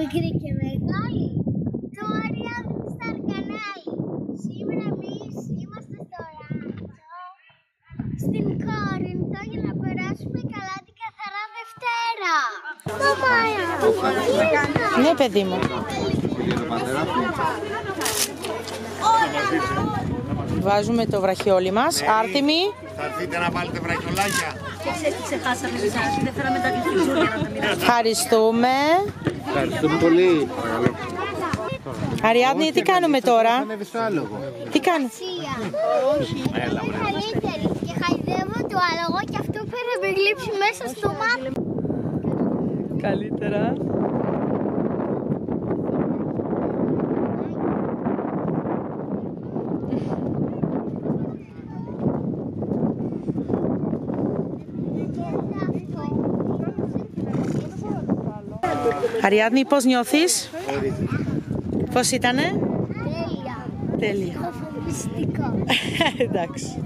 μικρή και μεγάλη. Το Αριάδνη Star κανάλι. Σήμερα εμείς είμαστε στο ράτσο στην Κόρινθο για να περάσουμε καλά την καθαρά Δευτέρα. Μαμά, Ναι, παιδί μου. Βάζουμε το βραχιόλι μας. Άρτιμη. Θα έρθετε να βάλετε βραχιολάκια. Ευχαριστούμε. Ευχαριστούμε πολύ. Αριάδνη, τι κάνουμε τώρα; Ανέβει στο άλογο. Τι κάνουμε. Έλα, βρε. καλύτερη. Και χαϊδεύω το άλογο και αυτό πέρα με γλύψει μέσα στο μάτι. Καλύτερα. Αριάδνη, πώς νιώθεις; Πώς ήτανε; Τέλεια. Τέλεια. Φοβιστικό. Εντάξει.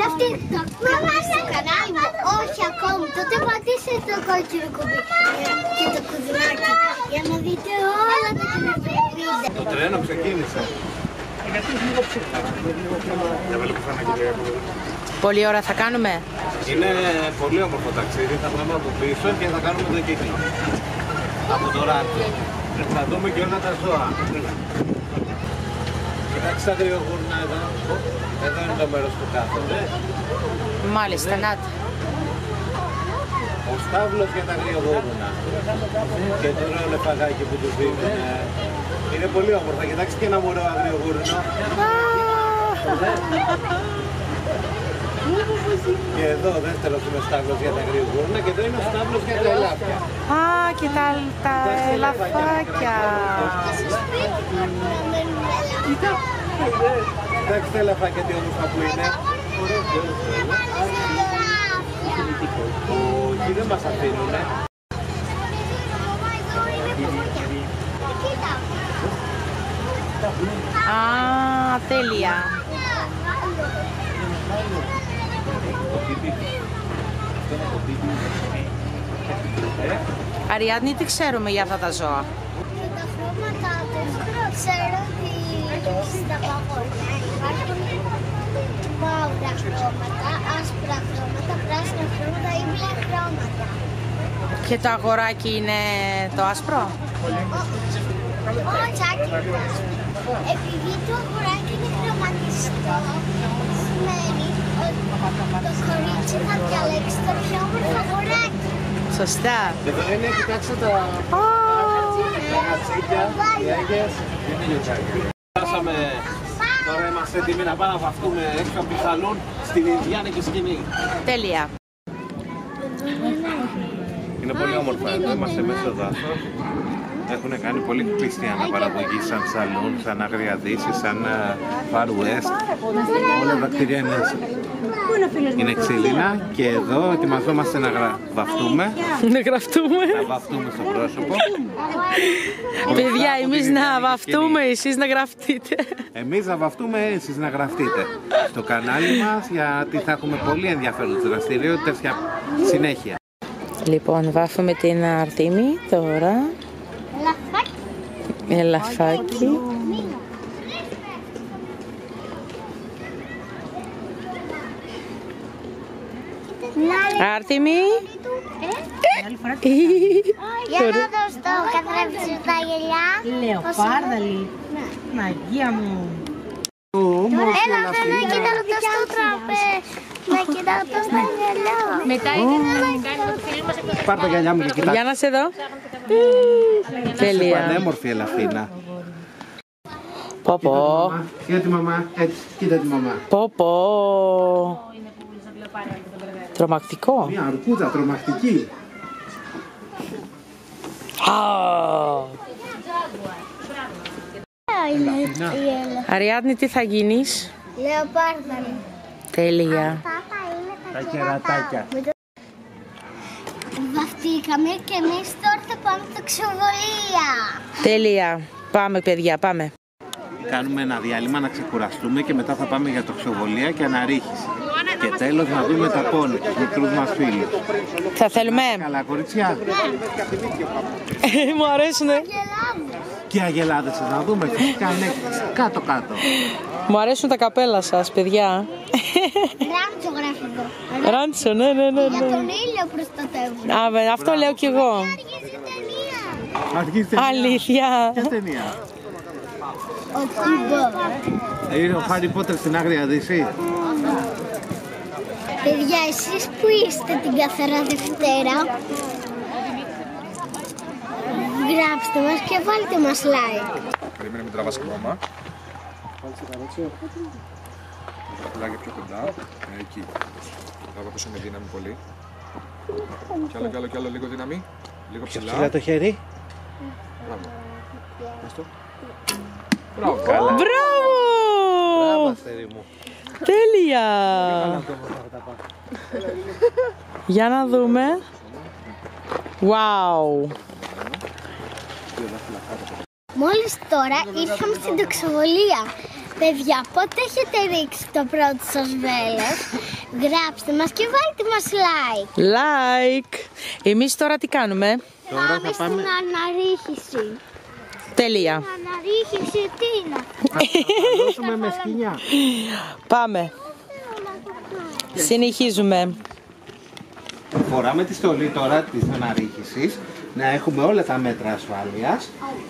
Γραφτείτε το στο κανάλι μου. Όχι ακόμη. Τότε πατήστε το κόκκινο κουμπί ε, και το κουδουνάκι για να δείτε όλα τα καινούργια βίντεο. Το τρένο ξεκίνησε. Για βάλε κουφανάκι λίγα από εδώ. Πολλή ώρα θα κάνουμε; Είναι πολύ όμορφο ταξίδι. Θα πάμε από πίσω και θα κάνουμε το κύκλο. Από το ράτσο. Θα δούμε και όλα τα ζώα. Κοιτάξτε τα αγριογούρνα εδώ. Εδώ είναι το μέρος που κάθονται. Μάλιστα, να τα. Ο στάβλος για τα αγριογούρνα. Και το ωραίο λεφαγάκι που τους δίνουν. Είναι πολύ όμορφα. Κοιτάξτε και ένα μωρό αγριογούρνο. Και εδώ δεύτερος είναι ο στάβλος για τα αγριογούρνα και εδώ είναι ο στάβλος για τα ελάφια. Α, και τα, τα ελαφάκια. Κοιτάξτε τα ελαφάκια τι όμορφα που είναι. Όχι, δεν μας αφήνουνε. Α, τέλεια. Αριάδνη, τι ξέρουμε για αυτά τα ζώα. Τα χρώματά τους ξέρω ότι στα παγόνια υπάρχουν μαύρα χρώματα, άσπρα χρώματα, πράσινα χρώματα ή μπλε χρώματα. Και το αγοράκι είναι το άσπρο. Όχι, άκυρα. Επειδή το αγοράκι είναι χρωματιστό, σημαίνει ότι το κορίτσι θα διαλέξει το πιο όμορφο αγοράκι. Σωστά. Εδώ είναι, κοιτάξτε τα Α, τα γατσίκια, οι έγκες. Φτάσαμε, τώρα είμαστε έτοιμοι να πάμε να βαφτούμε έξω από τη σαλούν στην Ινδιάνικη σκηνή. τέλεια. Είναι πολύ όμορφα εδώ, είμαστε μέσα στο δάσος. Έχουν κάνει πολύ πίστη αναπαραγωγή σαν σαλούν, σαν άγρια δύση, σαν ε, far west. Όλα τα κτίρια είναι, είναι ξύλινα και εδώ ετοιμαζόμαστε να γρα... βαφτούμε, Να γραφτούμε. να βαφτούμε στο πρόσωπο. Παιδιά, εμείς να Ινδιάνικη βαφτούμε, εσείς να γραφτείτε. Εμείς να βαφτούμε, εσείς να γραφτείτε στο κανάλι μας γιατί θα έχουμε πολύ ενδιαφέρον δραστηριότητες για συνέχεια. Λοιπόν, βάφουμε την Αρτήμη τώρα. Λαφάκι. Ελαφάκι. Άρτιμη. Για να δώσω το καθρέφτη τα γελιά. Λεοπάρδαλη. Μαγεία μου. Έλα, δεν να κοιτάω το στο τραπέζι. Να κοιτάω το στο γελιά. Μετά είναι να κάνει το φίλο μας εκτός. Πάρ' τα γυαλιά μου και κοιτάξτε. Για να σε δω. Τέλεια. Πανέμορφη η ελαφίνα. Πω πω. Κοίτα τη μαμά, έτσι, κοίτα τη μαμά. Πω πω. Τρομακτικό. Μια αρκούδα τρομακτική. Α. Αριάδνη, τι θα γίνεις; Λεοπάρδαλη. Τέλεια. Τα κερατάκια. Βαφτήκαμε και εμείς τώρα θα πάμε στα ξεβολία. Τέλεια. Πάμε, παιδιά, πάμε. κάνουμε ένα διάλειμμα να ξεκουραστούμε και μετά θα πάμε για τοξοβολία και αναρρίχηση. Και τέλος να δούμε τα πόνι, τους μικρούς μας φίλους. Θα θέλουμε. Καλά κοριτσιά. Μου αρέσουνε. Γελάδες. Και αγελάδες να δούμε, φυσικά ναι, κάτω κάτω. Μου αρέσουν τα καπέλα σας, παιδιά. Ράντσο γράφει εδώ. Ράντσο, ναι, ναι, ναι. Για ναι. τον ήλιο προστατεύουν. Α, βε, αυτό λέω κι εγώ. Αργίζει η ταινία. Αρχίζει ταινία. Αλήθεια. Ποια ταινία; Ο Τιμπο. Είναι ο Χάρι Πότερ στην Άγρια Δύση. Παιδιά, εσείς που είστε την καθαρά Δευτέρα, γράψτε μας και βάλτε μας like. Περίμενε μην τραβάς χρώμα. Τα φυλάκια πιο κοντά. Ε, εκεί. Τραβά πίσω με δύναμη πολύ. Κι άλλο, κι άλλο, κι άλλο, λίγο δύναμη. Λίγο ψηλά. Ψηλά το χέρι; Μπράβο. Δες το. Μπράβο. Μπράβο! Αστέρι μου. Τέλεια! Για να δούμε. Wow! Μόλις τώρα ήρθαμε στην τοξοβολία. Παιδιά, πότε έχετε ρίξει το πρώτο σας βέλος, γράψτε μας και βάλτε μας like. Like! Εμείς τώρα τι κάνουμε; Τώρα Πάμε θα πάμε. στην αναρρίχηση. Τέλεια. Αναρρίχηση τι είναι; Θα δώσουμε με σκηνιά. Πάμε. Συνεχίζουμε. Φοράμε τη στολή τώρα της αναρρίχησης, να έχουμε όλα τα μέτρα ασφάλειας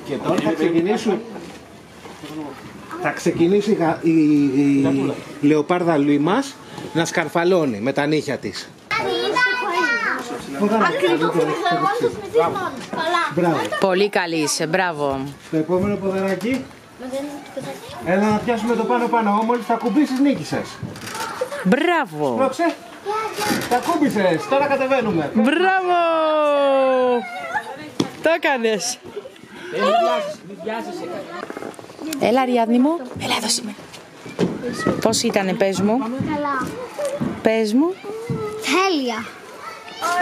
και τώρα θα ξεκινήσουν θα ξεκινήσει η, γα- η, η λεοπάρδα Λουί μας να σκαρφαλώνει με τα νύχια της. Μπράβο. Πολύ καλή είσαι, μπράβο. Το επόμενο ποδαράκι. Έλα να πιάσουμε το πάνω πάνω. Μόλις θα κουμπίσεις νίκησες. Μπράβο. Πρόξε. Τα κούμπισες. Τώρα κατεβαίνουμε. Μπράβο. Το έκανες. Έλα Ριάδνη μου. Έλα δώσε με. Πώς ήτανε, πες μου; Καλά. Πες μου. Τέλεια.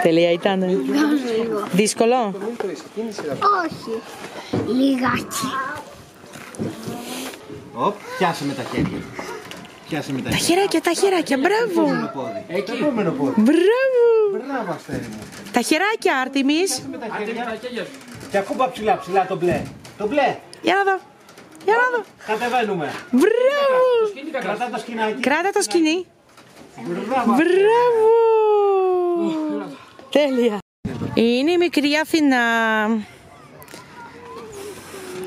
Τελεία ήτανε. Δύσκολο; Όχι. Λιγάκι. Οπ, πιάσε με τα χέρια. Πιάσε με τα Τα χέρια. χεράκια, τα χεράκια, μπράβο. Το πόδι. Το επόμενο πόδι. Μπράβο. Μπράβο, αστέρι μου. Τα χεράκια, Άρτιμις. Με τα χέρια. Και ακούμπα ψηλά, ψηλά το μπλε. Το μπλε. Για να δω. Για να δω. Κατεβαίνουμε. Μπράβο. Κρατά το σκηνάκι. Κράτα το σκηνή. Μπράβο. Μπράβο. Τέλεια. Είναι η μικρή Αθηνά.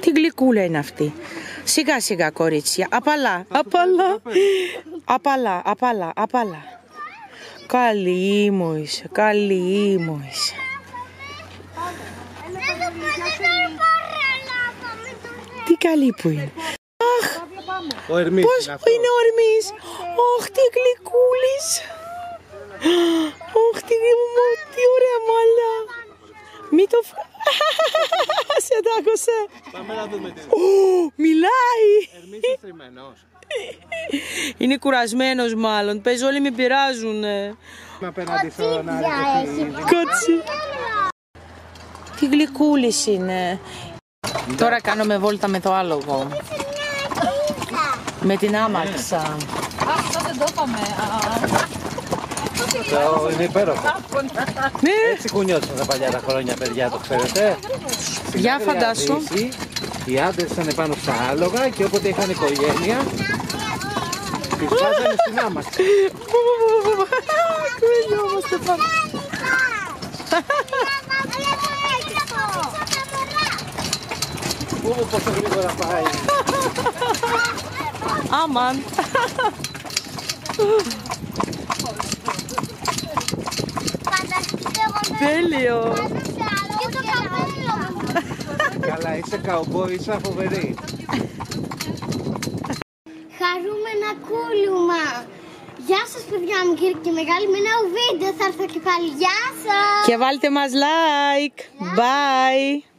Τι γλυκούλα είναι αυτή. Σιγά σιγά κορίτσια. Απαλά, απαλά. Απαλά, απαλά, απαλά. Καλή μου είσαι, καλή μου είσαι. Τι καλή που είναι. Ο Ερμής Πώς είναι που είναι ο Ερμής. Ωχ, τι γλυκούλης. Ωχ, τι, μου, τι ωραία μαλλιά. Μη το φ... Σε τάκωσε. Πάμε να δούμε τι. Ω, μιλάει. Ερμής είναι θρυμμένος. Είναι κουρασμένος μάλλον. Πες όλοι με πειράζουνε. Με απέναντι στον Άρη. Κότσι. Τι γλυκούλης είναι. Τώρα κάνουμε βόλτα με το άλογο. Με την άμαξα. Αυτό είναι υπέροχο. Ναι, Έτσι κουνιώσαν τα παλιά τα χρόνια, παιδιά, το ξέρετε. για Στην Άγρια φαντάσου. Δύση, Οι άντρε ήταν πάνω στα άλογα και όποτε είχαν οικογένεια, τις βάζανε στην άμαξα. Κουνιόμαστε πάνω. Πόσο γρήγορα πάει. Άμαν. Τέλειο. Και το καπέλο μου. Καλά, είσαι καουμπόι, είσαι φοβερή. Χαρούμενα κούλουμα. Γεια σας παιδιά μου κύριε και μεγάλη με νέο βίντεο θα έρθω και πάλι. Γεια σας. Και βάλτε μας like. Bye.